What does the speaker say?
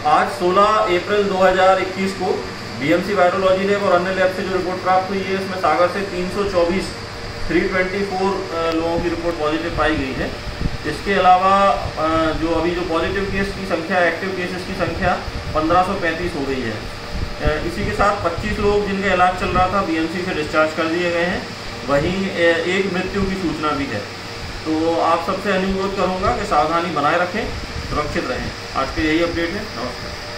आज 16 अप्रैल 2021 को BMC virology lab और अन्य लैब से जो रिपोर्ट प्राप्त हुई है, इसमें सागर से 324 324 लोगों की रिपोर्ट पॉजिटिव पाई गई है। इसके अलावा जो अभी जो पॉजिटिव केस की संख्या एक्टिव केसेस की संख्या 1535 हो गई है। इसी के साथ 25 लोग जिनका इलाज चल रहा था बीएमसी से डिस्चार्ज कर दिए गए हैं। वहीं एक मृत्यु की सूचना भी है। तो आप सबसे अनुरोध करूँगा कि सावधानी बनाए रखें। सुरक्षित रहें आज के यही अपडेट है। नमस्कार।